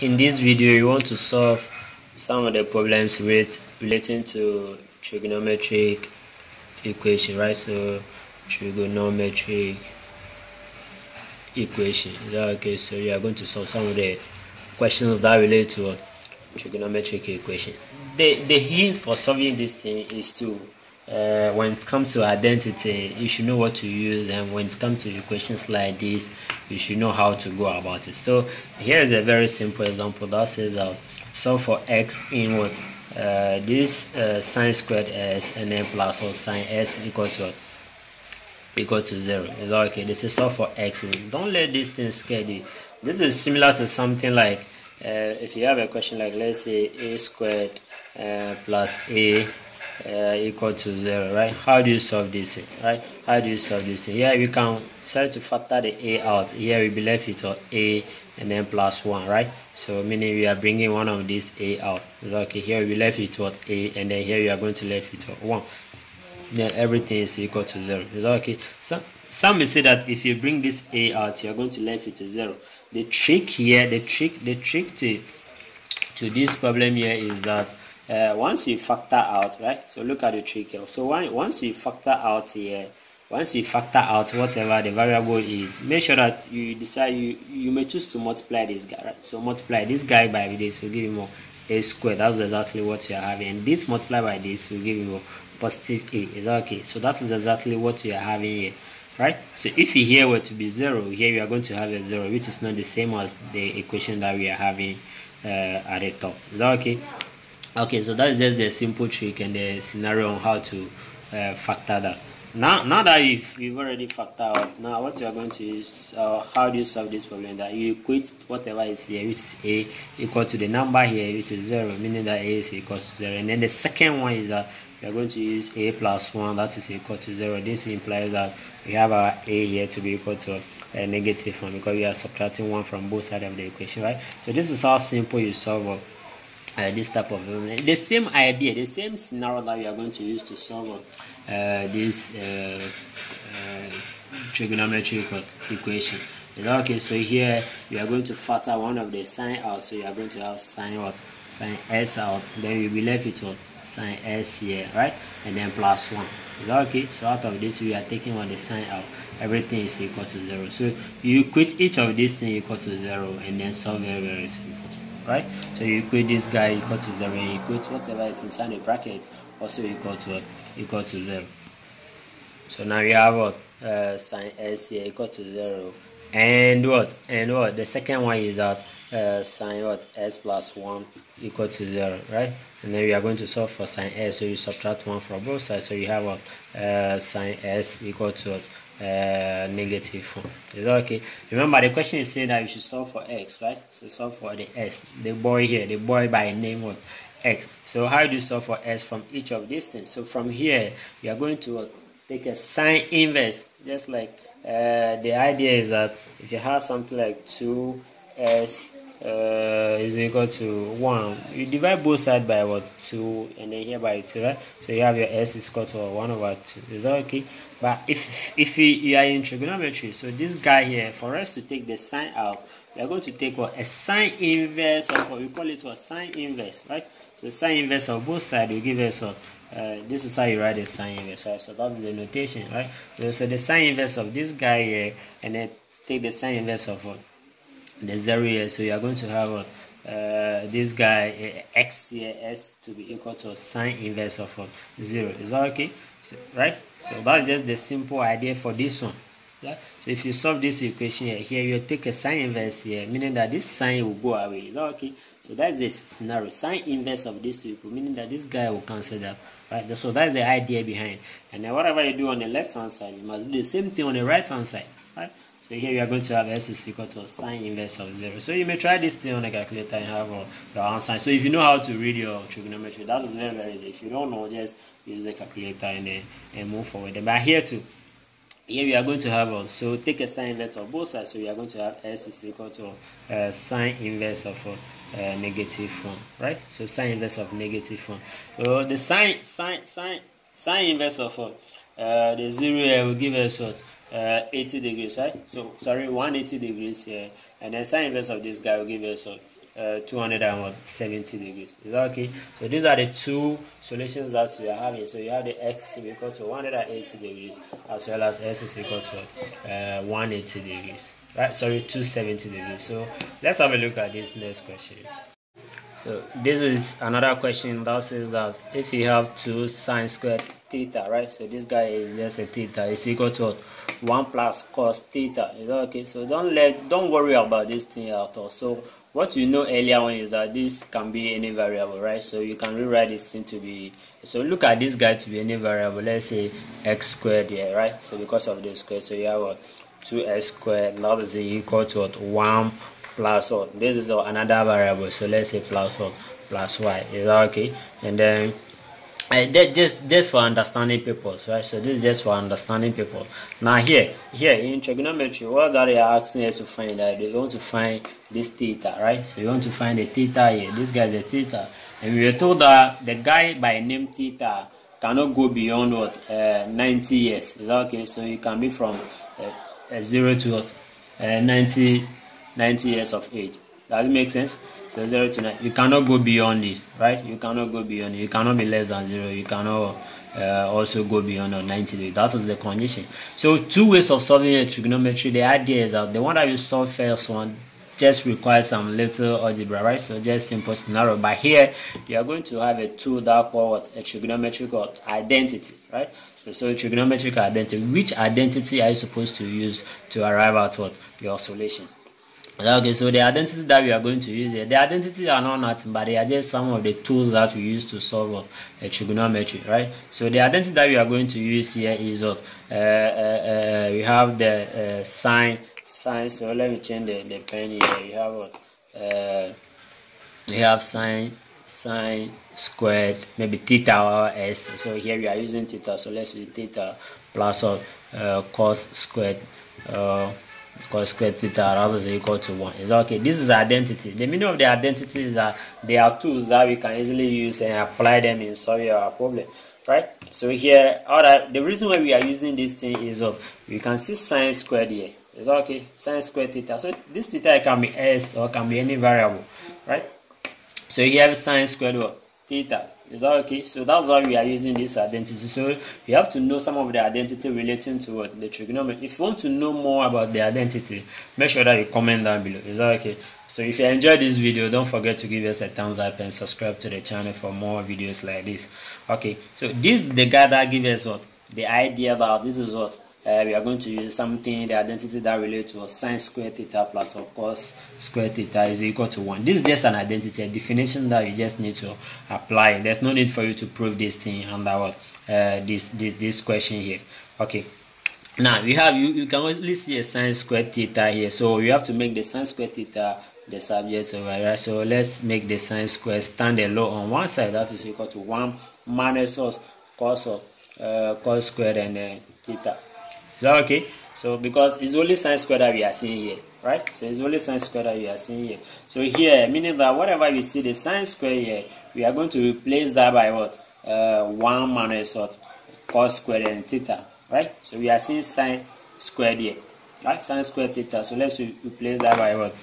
in this video you want to solve some of the problems with relating to trigonometric equation right? So trigonometric equation. Okay? So you are going to solve some of the questions that relate to trigonometric equation. The the hint for solving this thing is to uh, when it comes to identity, you should know what to use, and when it comes to equations like this, you should know how to go about it. So here is a very simple example that says uh, solve for x in what uh, this uh, sine squared s and then plus or sine s equal to equal to zero. Is okay. This is solve for x. Don't let this thing scare you. This is similar to something like uh, if you have a question like let's say a squared uh, plus a uh, equal to zero right? How do you solve this right? How do you solve this here we can start to factor the a out. Here we be left with a and then plus one right? So meaning we are bringing one of these a out. Okay here we left it with a and then here we are going to left it with one. Then everything is equal to zero. Is that okay. So some may say that if you bring this a out you are going to left with a zero. The trick here the trick the trick to to this problem here is that uh, once you factor out, right? So look at the trick here. So once you factor out here, once you factor out whatever the variable is, make sure that you decide you you may choose to multiply this guy, right? So multiply this guy by this will give you more a squared. That's exactly what you are having. And this multiplied by this will give you more positive a. Is that okay? So that is exactly what you are having here right so if here were to be zero here we are going to have a zero which is not the same as the equation that we are having uh, at the top is that okay okay so that is just the simple trick and the scenario on how to uh, factor that. Now now that you've, you've already factored out now what you are going to use uh, how do you solve this problem? That you equate whatever is here which is a equal to the number here which is zero meaning that a is equal to zero. And then the second one is that we are going to use a plus 1 that is equal to 0 this implies that we have our a here to be equal to a negative 1 because we are subtracting 1 from both sides of the equation right? So this is how simple you solve uh, this type of um, the same idea the same scenario that we are going to use to solve uh, this uh, uh trigonometric equation. Okay so here we are going to factor one of the sine out so you are going to have sine what? Sine s out. Then you'll be left with what? Sine s here right? And then plus one. Okay so out of this we are taking one the sine out. Everything is equal to zero. So you equate each of these things equal to zero and then solve very very simple right? So you equate this guy equal to zero, you equate whatever is inside the bracket also equal to equal to zero. So now you have what? Uh, sine s here equal to zero, and what? And what? The second one is that uh, sine what? S plus one equal to zero, right? And then we are going to solve for sine s, so you subtract one from both sides, so you have what? Uh, sine s equal to what uh, negative 4. Is that okay? Remember, the question is saying that you should solve for x, right? So solve for the s, the boy here, the boy by name of x. So how do you solve for s from each of these things? So from here, you are going to take a sine inverse, just like uh, the idea is that if you have something like 2s uh, is equal to 1. You divide both sides by what 2 and then here by 2, right? So you have your s is equal to 1 over 2. Is that okay? But if if you, are in trigonometry, so this guy here, for us to take the sine out, we are going to take what a sine inverse of what we call it a sine inverse, right? So sine inverse of both sides will give us what uh, this is how you write the sine inverse, right? So that's the notation, right? So, so the sine inverse of this guy here, and then take the sine inverse of what the zero here so you are going to have uh, this guy uh, x here s to be equal to sine inverse of uh, zero. Is that okay? So, right? So that's just the simple idea for this one. Yeah? So if you solve this equation here, here you take a sine inverse here meaning that this sine will go away. Is that okay? So that's the scenario. Sine inverse of this two meaning that this guy will cancel that. Right? So that's the idea behind. And then whatever you do on the left hand side you must do the same thing on the right hand side. Right so here we are going to have s is equal to sine inverse of 0. So you may try this thing on a calculator and have uh, your answer. So if you know how to read your trigonometry, that is very, very easy. If you don't know, just use the calculator and, uh, and move forward. But here too, here we are going to have, uh, so take a sine inverse of both sides. So we are going to have s is equal to uh, sine inverse of uh, uh, negative 1, right? So sine inverse of negative 1. So the sine, sine, sine, sine inverse of uh, the 0 here will give us what? Uh, 80 degrees, right? So, sorry, 180 degrees here. And then sine inverse of this guy will give us uh, uh, 270 degrees. Is that okay? So these are the two solutions that we are having. So you have the x to be equal to 180 degrees as well as s is equal to uh, 180 degrees. Right? Sorry, 270 degrees. So let's have a look at this next question. So this is another question that says that if you have two sine squared theta, right? So this guy is just a theta is equal to one plus cos theta. Is that okay? So don't let don't worry about this thing at all. So what you know earlier on is that this can be any variable, right? So you can rewrite this thing to be so look at this guy to be any variable. Let's say x squared here, right? So because of the square, so you have what 2x squared that is equal to what 1 plus what this is another variable so let's say plus what plus y is that okay and then uh, just just for understanding purpose right? So this is just for understanding people. Now here here in trigonometry what that they are asking us to find? That they want to find this theta right? So you want to find the theta here. This guy is a theta. And we were told that the guy by name theta cannot go beyond what uh, 90 years. Is that okay? So you can be from uh, uh, 0 to uh, 90 90 years of age. Does it make sense? So 0 to 9. You cannot go beyond this, right? You cannot go beyond. You cannot be less than 0. You cannot uh, also go beyond 90 days. That is the condition. So two ways of solving a trigonometry. The idea is that the one that you solve first one just requires some little algebra, right? So just simple scenario. But here you are going to have a tool that called a trigonometric identity, right? So, so trigonometric identity. Which identity are you supposed to use to arrive at what your solution? Okay, so the identities that we are going to use here, the identities are not nothing, but they are just some of the tools that we use to solve a trigonometry, right? So the identity that we are going to use here is what uh, uh, uh, we have the uh, sine, sine. So let me change the, the pen here. We have what uh, we have sine, sine squared, maybe theta or s. So here we are using theta. So let's use theta plus of uh, cos squared cos squared theta rather is equal to 1 is okay. This is identity. The meaning of the identity is that they are tools that we can easily use and apply them in solving our problem right? So here all right the reason why we are using this thing is of we can see sine squared here. Is okay. Sine squared theta. So this theta can be s or can be any variable right? So here sine squared theta is that okay? So that's why we are using this identity. So you have to know some of the identity relating to what the trigonometry. If you want to know more about the identity, make sure that you comment down below. Is that okay? So if you enjoyed this video, don't forget to give us a thumbs up and subscribe to the channel for more videos like this. Okay, so this is the guy that gives us what the idea about this is what uh, we are going to use something, the identity that relates to sine square theta plus of cos square theta is equal to 1. This is just an identity, a definition that you just need to apply. There's no need for you to prove this thing under uh, this, this, this question here. Okay. Now you have you, you can only see a sine square theta here. So you have to make the sine square theta the subject over here. So let's make the sine square stand alone on one side. That is equal to 1 minus cos of uh, cos squared and uh, theta. Is that okay? So because it's only sine square that we are seeing here, right? So it's only sine square that we are seeing here. So here, meaning that whatever we see the sine square here, we are going to replace that by what? Uh, 1 minus what? Cos squared and theta, right? So we are seeing sine squared here, right? Sine squared theta. So let's replace that by what?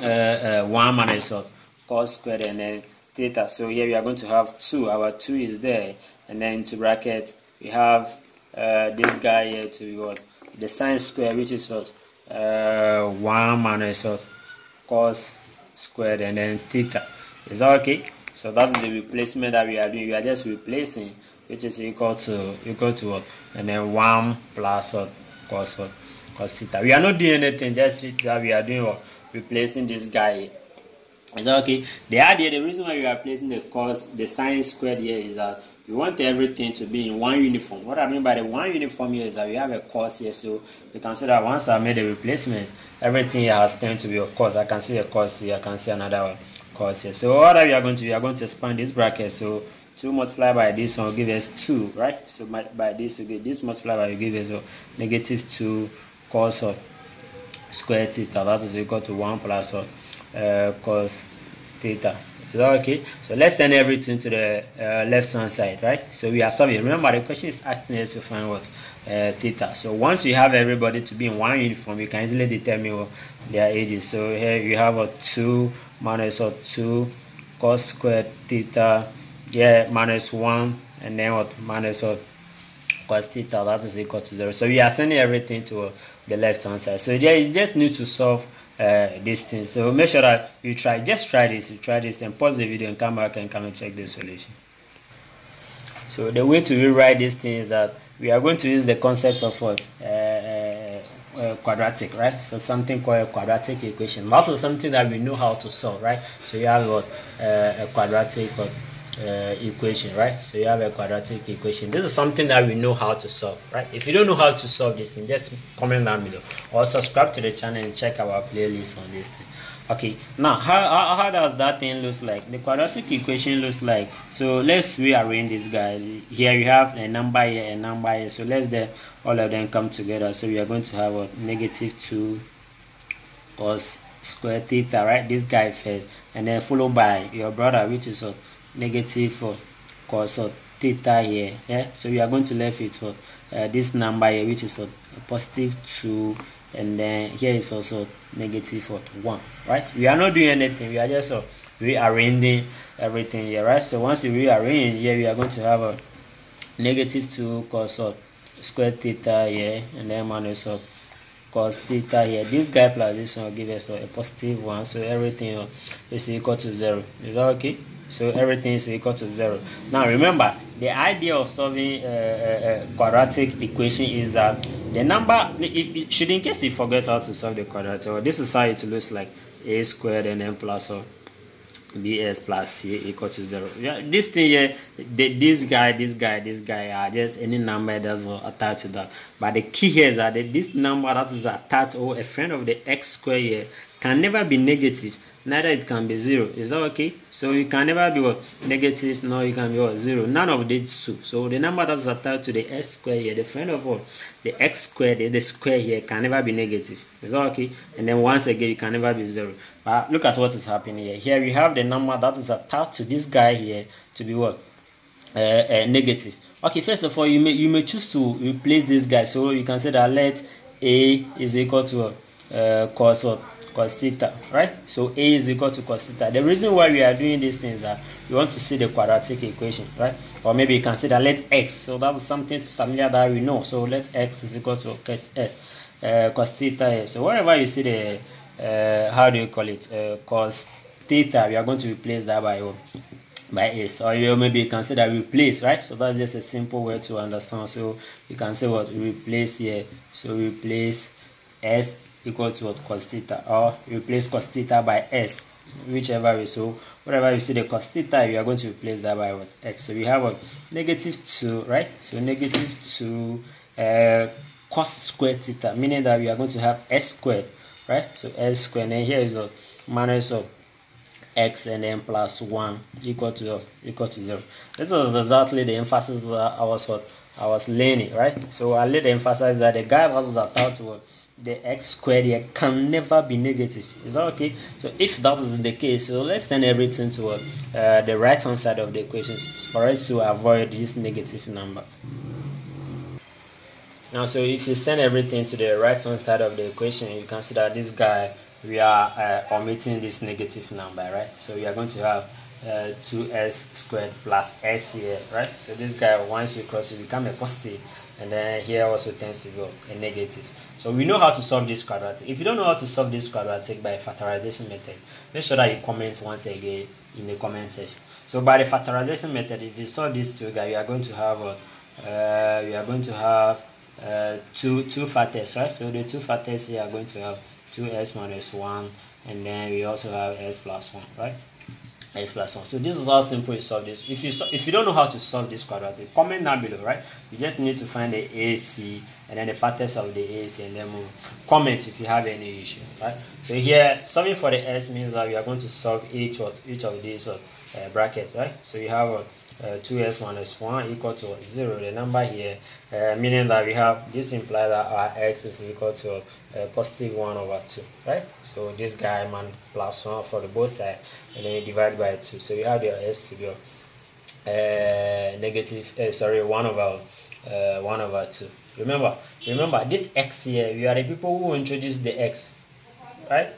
Uh, uh, 1 minus what? Cos squared and then theta. So here we are going to have 2. Our 2 is there. And then into bracket, we have uh, this guy here to be what? The sine square which is what? Uh, 1 minus what? Cos squared and then theta. Is that okay? So that's the replacement that we are doing. We are just replacing which is equal to equal to what? And then 1 plus what? Cos what? Cos theta. We are not doing anything just that we are doing what? Replacing this guy is that okay? The idea the reason why we are placing the cos the sine squared here is that we want everything to be in one uniform. What I mean by the one uniform here is that we have a cos here, so you can see that once I made a replacement, everything has turned to be a cos. I can see a cos here, I can see another one cos here. So what are we are going to do? We are going to expand this bracket. So 2 multiplied by this one will give us 2, right? So by, by this you get this multiplied by you give us a negative 2 cos of square theta. That is equal to 1 plus of uh, cos theta. Okay? So let's send everything to the uh, left hand side, right? So we are solving. Remember, the question is asking us to find what uh, theta. So once you have everybody to be in one uniform, you can easily determine what their ages. So here you have a two minus a two cos squared theta, yeah, minus one, and then what minus what cos theta that is equal to zero. So we are sending everything to uh, the left hand side. So there you just need to solve uh, this thing. So make sure that you try, just try this, you try this and pause the video and come back and come and check the solution. So the way to rewrite this thing is that we are going to use the concept of what? Uh, uh, uh, quadratic, right? So something called a quadratic equation. Also something that we know how to solve, right? So you have what? Uh, a quadratic uh, equation, right? So you have a quadratic equation. This is something that we know how to solve, right? If you don't know how to solve this thing, just comment down below or subscribe to the channel and check our playlist on this thing. Okay, now how, how, how does that thing looks like? The quadratic equation looks like, so let's rearrange this guy. Here you have a number here, a number here. So let's then all of them come together. So we are going to have a negative 2 cos square theta, right? This guy first, and then followed by your brother, which is a negative 4 cos of theta here yeah? So we are going to left it what uh, this number here which is a, positive 2 and then here is also negative what 1 right? We are not doing anything we are just uh, rearranging everything here right? So once you rearrange here we are going to have a negative 2 cos of square theta here and then minus of cos theta here. This guy plus this one give us a positive one so everything uh, is equal to zero. Is that okay so everything is equal to zero. Now remember the idea of solving a, a, a quadratic equation is that the number it, should in case you forget how to solve the quadratic this is how it looks like a squared and then plus or bs plus c equal to zero. Yeah this thing here the, this guy this guy this guy are just any number that's attached to that. But the key here is that this number that is attached or a friend of the x square here can never be negative neither it can be zero. Is that okay? So you can never be what? Negative nor you can be what? Zero. None of these two. So the number that's attached to the x square here the friend of what? The x squared the, the square here can never be negative. Is that okay? And then once again you can never be zero. But look at what is happening here. Here we have the number that is attached to this guy here to be what? Uh, uh, negative. Okay first of all you may you may choose to replace this guy. So you can say that let a is equal to uh, cos cos theta, right? So A is equal to cos theta. The reason why we are doing these things that we want to see the quadratic equation, right? Or maybe you consider let x. So that's something familiar that we know. So let x is equal to cos s, uh, cos theta. So wherever you see the, uh, how do you call it, uh, cos theta, we are going to replace that by by s or you maybe consider replace right so that's just a simple way to understand so you can say what we replace here so replace s equal to what cos theta or replace cos theta by s whichever way. So whatever you see the cos theta you are going to replace that by what x. So we have a negative 2 right? So negative 2 uh, cos squared theta meaning that we are going to have s squared right? So s squared and here is a minus of x and then plus 1 equal to equal to 0 this is exactly the emphasis i was what i was learning right? So i laid the emphasis that the guy was attached to the x squared here can never be negative. Is that okay? So if that is the case so let's send everything to uh, the right hand side of the equation for us to avoid this negative number. Now so if you send everything to the right hand side of the equation you can see that this guy we are uh, omitting this negative number right? So we are going to have uh, 2s squared plus s here right? So this guy once you cross it become a positive and then here also tends to go a negative. So we know how to solve this quadratic. If you don't know how to solve this quadratic by factorization method make sure that you comment once again in the comment section. So by the factorization method if you solve these two guys you are going to have a, uh, we are going to have uh, two two factors right? So the two factors here are going to have 2s minus 1 and then we also have s plus 1 right s plus 1 so this is how simple you solve this. If you if you don't know how to solve this quadratic comment down below right? You just need to find the ac and then the factors of the ac and then comment if you have any issue right? So here solving for the s means that we are going to solve each of each of these uh, brackets right? So you have uh, uh, 2x minus 1 equal to 0 the number here uh, meaning that we have this implies that our x is equal to uh, positive 1 over 2 right? So this guy man plus 1 for the both side and then you divide by 2 so we have your s to be uh, negative uh, sorry 1 over uh, 1 over 2 remember remember this x here we are the people who introduce the x right?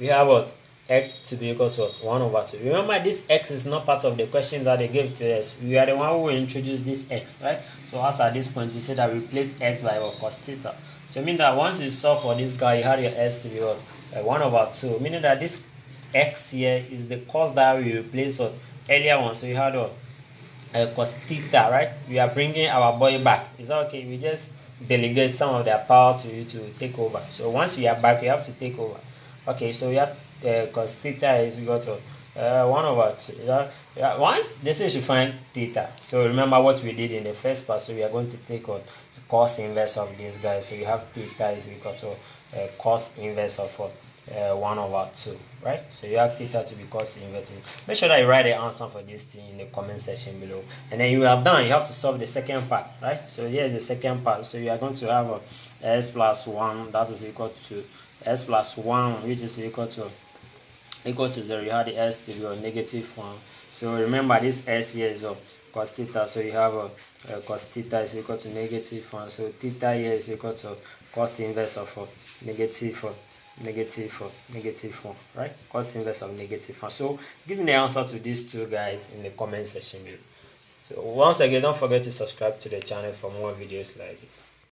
We have what x to be equal to 1 over 2. Remember, this x is not part of the question that they gave to us. We are the one who introduced this x, right? So as at this point, we said that we replaced x by what cos theta. So mean that once you solve for this guy, you had your s to be what? Uh, 1 over 2. Meaning that this x here is the cos that we replaced what? Earlier one. So you had what? Uh, cos theta, right? We are bringing our boy back. Is that okay? We just delegate some of their power to you to take over. So once we are back, we have to take over. Okay, so we have uh, cos theta is equal to uh, 1 over 2. Yeah, yeah, once they say you should find theta. So remember what we did in the first part. So we are going to take on cos inverse of this guy. So you have theta is equal to uh, cos inverse of uh, 1 over 2, right? So you have theta to be cos inverse. Make sure that you write the answer for this thing in the comment section below. And then you have done, you have to solve the second part, right? So here's the second part. So you are going to have a s plus 1 that is equal to s plus 1 which is equal to equal to 0 you have the s to be a negative 1 so remember this s here is a cos theta. So you have a, a uh, cos theta is equal to negative 1 so theta here is equal to cos inverse of a negative 1 negative 4 negative 1 right? Cos inverse of negative 1 so give me the answer to these two guys in the comment section below. So once again don't forget to subscribe to the channel for more videos like this